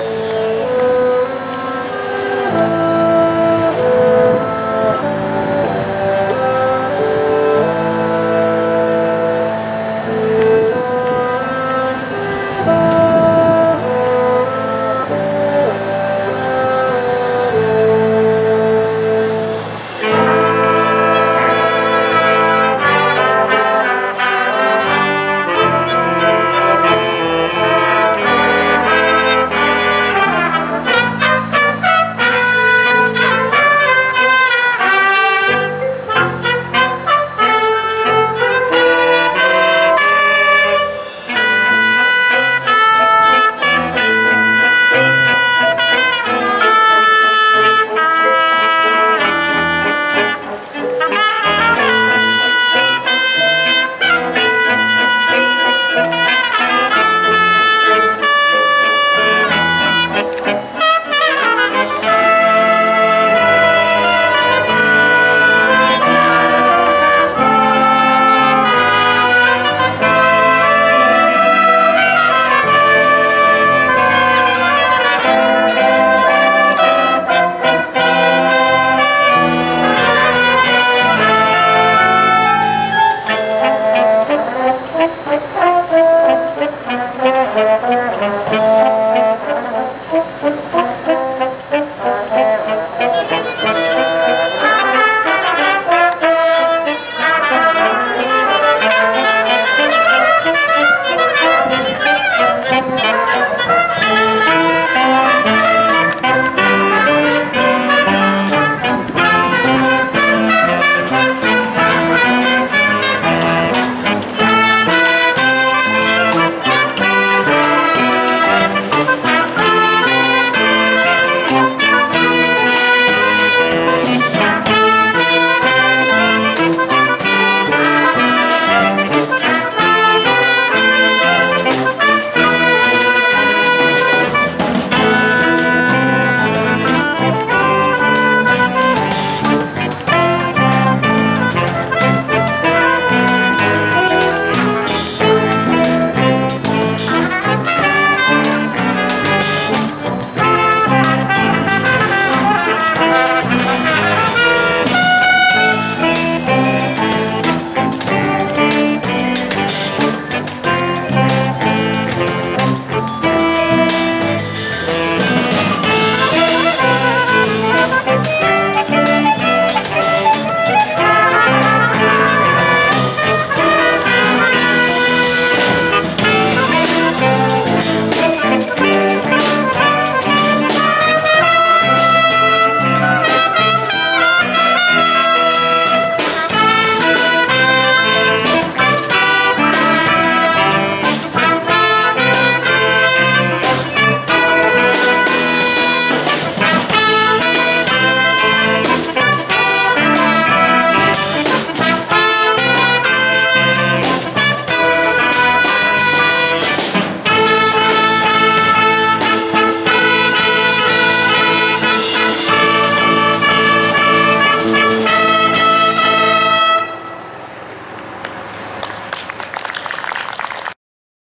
Música